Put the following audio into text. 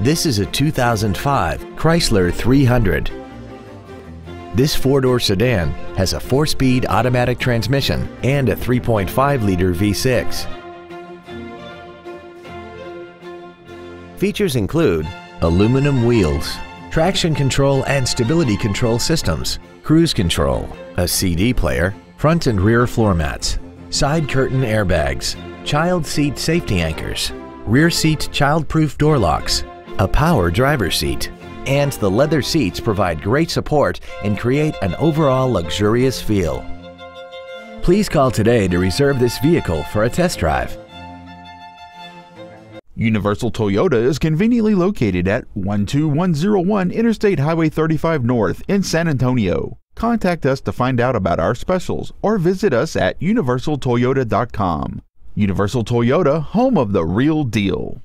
This is a 2005 Chrysler 300. This four-door sedan has a four-speed automatic transmission and a 3.5-liter V6. Features include aluminum wheels, traction control and stability control systems, cruise control, a CD player, front and rear floor mats, side curtain airbags, child seat safety anchors, rear seat child-proof door locks, a power driver seat, and the leather seats provide great support and create an overall luxurious feel. Please call today to reserve this vehicle for a test drive. Universal Toyota is conveniently located at 12101 Interstate Highway 35 North in San Antonio. Contact us to find out about our specials or visit us at universaltoyota.com. Universal Toyota, home of the real deal.